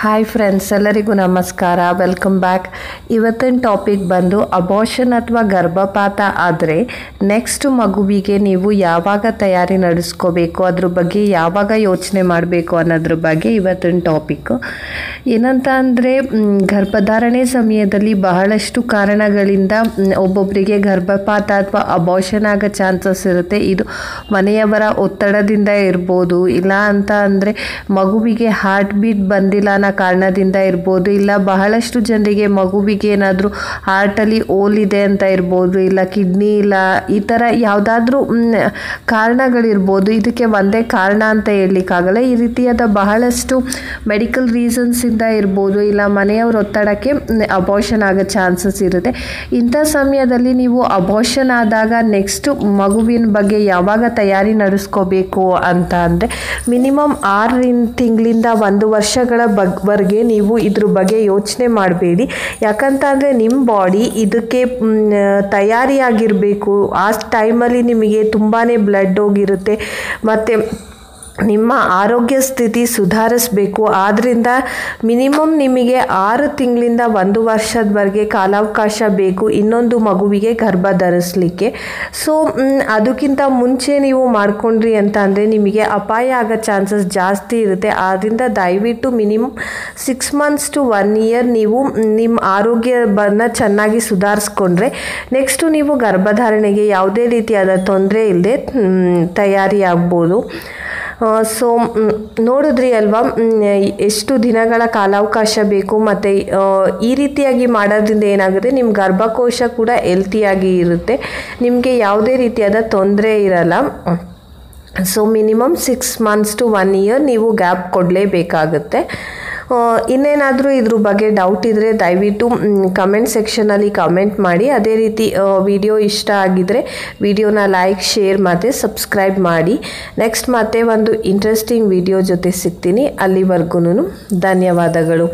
Hi friends ಎಲ್ಲರಿಗೂ ನಮಸ್ಕಾರ. Welcome back ಇವತ್ತಿನ ಟಾಪಿಕ್ ಬಂದು ಅಬೋಷನ್ ಅಥವಾ ಗರ್ಭಪಾತ ಆದರೆ ನೆಕ್ಸ್ಟ್ ಮಗುವಿಗೆ ನೀವು ಯಾವಾಗ ತಯಾರಿ ನಡೆಸ್ಕೋಬೇಕು, ಅದ್ರ ಬಗ್ಗೆ ಯಾವಾಗ ಯೋಚನೆ ಮಾಡಬೇಕು ಅನ್ನೋದ್ರ ಬಗ್ಗೆ ಇವತ್ತಿನ ಟಾಪಿಕ್ಕು ಏನಂತ ಅಂದರೆ ಗರ್ಭಧಾರಣೆ ಸಮಯದಲ್ಲಿ ಬಹಳಷ್ಟು ಕಾರಣಗಳಿಂದ ಒಬ್ಬೊಬ್ಬರಿಗೆ ಗರ್ಭಪಾತ ಅಥವಾ ಅಬೋಷನ್ ಆಗೋ ಚಾನ್ಸಸ್ ಇರುತ್ತೆ. ಇದು ಮನೆಯವರ ಒತ್ತಡದಿಂದ ಇರ್ಬೋದು. ಇಲ್ಲ ಅಂತ ಅಂದರೆ ಮಗುವಿಗೆ ಹಾರ್ಟ್ ಬೀಟ್ ಬಂದಿಲ್ಲ ಕಾರಣದಿಂದ ಇರ್ಬೋದು, ಇಲ್ಲ ಬಹಳಷ್ಟು ಜನರಿಗೆ ಮಗುವಿಗೆ ಏನಾದರೂ ಹಾರ್ಟಲ್ಲಿ ಓಲಿದೆ ಅಂತ ಇರ್ಬೋದು, ಇಲ್ಲ ಕಿಡ್ನಿ ಇಲ್ಲ, ಈ ಥರ ಯಾವುದಾದ್ರೂ ಕಾರಣಗಳಿರ್ಬೋದು. ಇದಕ್ಕೆ ಒಂದೇ ಕಾರಣ ಅಂತ ಹೇಳಲಿಕ್ಕಾಗಲ್ಲ. ಈ ರೀತಿಯಾದ ಬಹಳಷ್ಟು ಮೆಡಿಕಲ್ ರೀಸನ್ಸಿಂದ ಇರ್ಬೋದು, ಇಲ್ಲ ಮನೆಯವ್ರ ಒತ್ತಡಕ್ಕೆ ಅಬೋಷನ್ ಆಗೋ ಚಾನ್ಸಸ್ ಇರುತ್ತೆ. ಇಂಥ ಸಮಯದಲ್ಲಿ ನೀವು ಅಬಾಷನ್ ಆದಾಗ ನೆಕ್ಸ್ಟು ಮಗುವಿನ ಬಗ್ಗೆ ಯಾವಾಗ ತಯಾರಿ ನಡೆಸ್ಕೋಬೇಕು ಅಂತ ಅಂದರೆ ಮಿನಿಮಮ್ ಆರು ತಿಂಗಳಿಂದ ಒಂದು ವರ್ಷಗಳ ಬಗ್ವರೆಗೆ ನೀವು ಇದ್ರ ಬಗ್ಗೆ ಯೋಚನೆ ಮಾಡಬೇಡಿ. ಯಾಕಂತ ಅಂದರೆ ನಿಮ್ಮ ಬಾಡಿ ಇದಕ್ಕೆ ತಯಾರಿಯಾಗಿರಬೇಕು. ಆ ಟೈಮಲ್ಲಿ ನಿಮಗೆ ತುಂಬಾ ಬ್ಲಡ್ ಹೋಗಿರುತ್ತೆ. ಮತ್ತು ನಿಮ್ಮ ಆರೋಗ್ಯ ಸ್ಥಿತಿ ಸುಧಾರಿಸಬೇಕು. ಆದ್ದರಿಂದ ಮಿನಿಮಮ್ ನಿಮಗೆ ಆರು ತಿಂಗಳಿಂದ ಒಂದು ವರ್ಷದವರೆಗೆ ಕಾಲಾವಕಾಶ ಬೇಕು. ಇನ್ನೊಂದು ಮಗುವಿಗೆ ಗರ್ಭ ಧರಿಸಲಿಕ್ಕೆ. ಸೊ ಅದಕ್ಕಿಂತ ಮುಂಚೆ ನೀವು ಮಾಡ್ಕೊಂಡ್ರಿ ಅಂತ ಅಂದರೆ ನಿಮಗೆ ಅಪಾಯ ಆಗೋ ಚಾನ್ಸಸ್ ಜಾಸ್ತಿ ಇರುತ್ತೆ. ಆದ್ದರಿಂದ ದಯವಿಟ್ಟು minimum six months to one year ನೀವು ನಿಮ್ಮ ಆರೋಗ್ಯವನ್ನು ಚೆನ್ನಾಗಿ ಸುಧಾರಿಸ್ಕೊಂಡ್ರೆ. ನೆಕ್ಸ್ಟು ನೀವು ಗರ್ಭಧಾರಣೆಗೆ ಯಾವುದೇ ರೀತಿಯಾದ ತೊಂದರೆ ಇಲ್ಲದೆ ತಯಾರಿ ಆಗ್ಬೋದು ಸೊ ನೋಡಿದ್ರಿ ಅಲ್ವಾ ಎಷ್ಟು ದಿನಗಳ ಕಾಲಾವಕಾಶ ಬೇಕು ಮತ್ತು ಈ ರೀತಿಯಾಗಿ ಮಾಡೋದ್ರಿಂದ ಏನಾಗುತ್ತೆ ನಿಮ್ಮ ಗರ್ಭಕೋಶ ಕೂಡ ಹೆಲ್ತಿಯಾಗಿ ಇರುತ್ತೆ. ನಿಮಗೆ ಯಾವುದೇ ರೀತಿಯಾದ ತೊಂದರೆ ಇರಲ್ಲ. So minimum six months to one year ನೀವು ಗ್ಯಾಪ್ ಕೊಡಲೇಬೇಕಾಗುತ್ತೆ. ಇನ್ನೇನಾದರೂ ಇದ್ರ ಬಗ್ಗೆ ಡೌಟ್ ಇದ್ದರೆ ದಯವಿಟ್ಟು ಕಮೆಂಟ್ ಸೆಕ್ಷನಲ್ಲಿ ಕಮೆಂಟ್ ಮಾಡಿ. ಅದೇ ರೀತಿ ವಿಡಿಯೋ ಇಷ್ಟ ಆಗಿದ್ದರೆ ವಿಡಿಯೋನ ಲೈಕ್ ಶೇರ್ ಮತ್ತು ಸಬ್ಸ್ಕ್ರೈಬ್ ಮಾಡಿ. ನೆಕ್ಸ್ಟ್ ಮತ್ತೆ ಒಂದು ಇಂಟ್ರೆಸ್ಟಿಂಗ್ ವಿಡಿಯೋ ಜೊತೆ ಸಿಗ್ತೀನಿ. ಅಲ್ಲಿವರೆಗೂ ಧನ್ಯವಾದಗಳು.